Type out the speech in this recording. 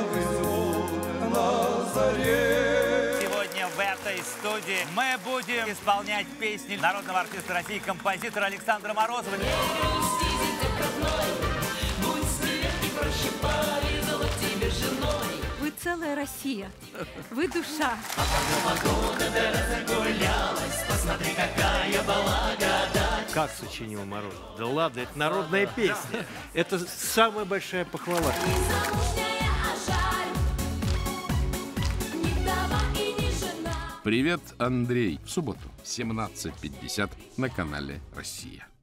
на заре. Сегодня в этой студии мы будем исполнять песни народного артиста России, композитора Александра Морозова. Вы целая Россия. Вы душа. Как сочинил Мороз? Да ладно, это народная песня. Это самая большая похвала. Привет, Андрей. В субботу, 17.50 на канале «Россия».